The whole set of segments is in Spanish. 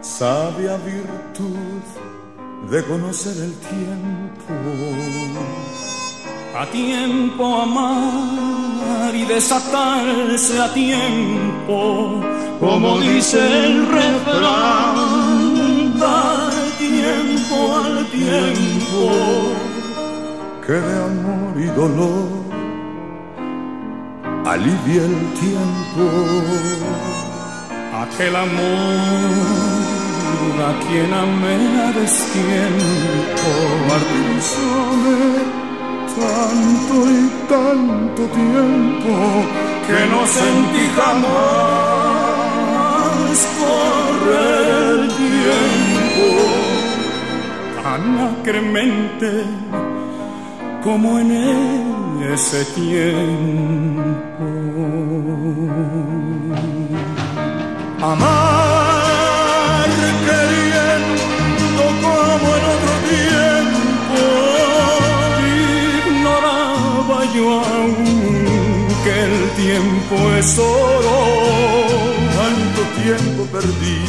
sabia virtud de conocer el tiempo. A tiempo amar y desatarse a tiempo, como dice el refrán, da tiempo al tiempo. Que de amor y dolor alivia el tiempo. Aquel amor a quien amé a destiempo, martirizóme tanto y tanto tiempo que no sentí jamás correr el tiempo tan acremente como en ese tiempo. Que el tiempo es oro. Cuánto tiempo perdí,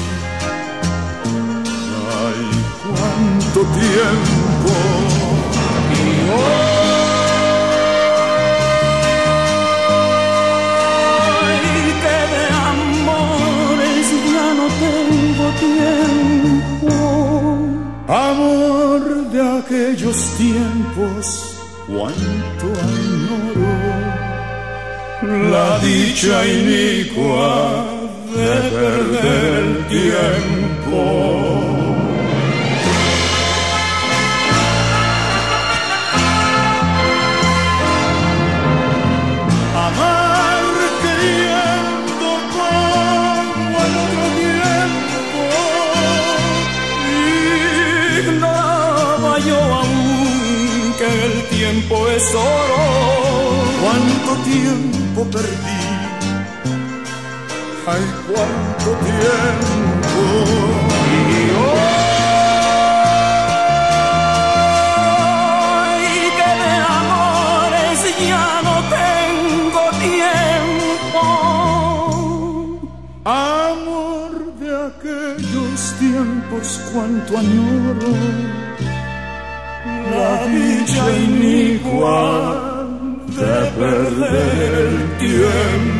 ay, cuánto tiempo. Y hoy que de amores ya no tengo tiempo. Amor de aquellos tiempos, cuánto añoro. La dicha inicua de perder el tiempo. Amar queriendo como en otro tiempo. Ignoraba yo aún que el tiempo es oro. Cuánto tiempo perdí, ay, cuánto tiempo. Hoy que de amores ya no tengo tiempo. Amor de aquellos tiempos, cuánto añoro. La dicha inicua de perder el tiempo.